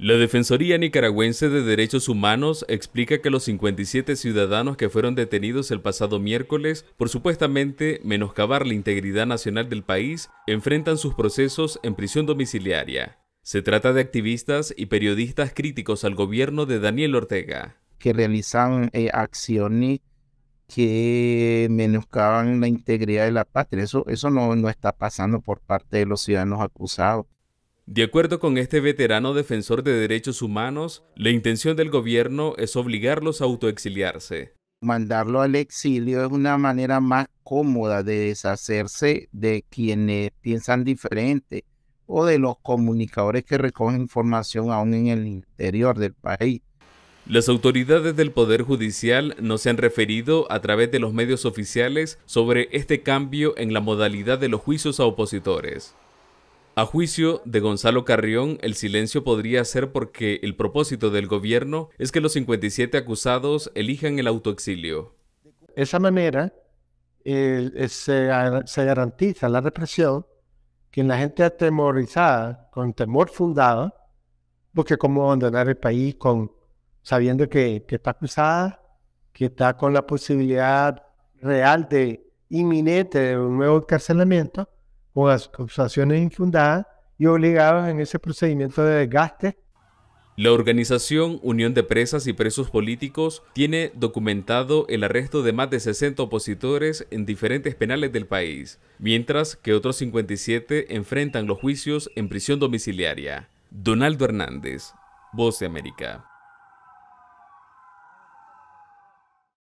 La Defensoría Nicaragüense de Derechos Humanos explica que los 57 ciudadanos que fueron detenidos el pasado miércoles por supuestamente menoscabar la integridad nacional del país enfrentan sus procesos en prisión domiciliaria. Se trata de activistas y periodistas críticos al gobierno de Daniel Ortega. Que realizan eh, acciones que menoscaban la integridad de la patria. Eso, eso no, no está pasando por parte de los ciudadanos acusados. De acuerdo con este veterano defensor de derechos humanos, la intención del gobierno es obligarlos a autoexiliarse. Mandarlo al exilio es una manera más cómoda de deshacerse de quienes piensan diferente o de los comunicadores que recogen información aún en el interior del país. Las autoridades del Poder Judicial no se han referido a través de los medios oficiales sobre este cambio en la modalidad de los juicios a opositores. A juicio de Gonzalo Carrión, el silencio podría ser porque el propósito del gobierno es que los 57 acusados elijan el autoexilio. De esa manera se, garantiza la represión que la gente atemorizada, con temor fundado, porque cómo abandonar el país con, sabiendo que, que está acusada, que está con la posibilidad real de inminente un nuevo encarcelamiento, con acusaciones infundadas y obligados en ese procedimiento de desgaste. La organización Unión de Presas y Presos Políticos tiene documentado el arresto de más de 60 opositores en diferentes penales del país, mientras que otros 57 enfrentan los juicios en prisión domiciliaria. Donaldo Hernández, Voz de América.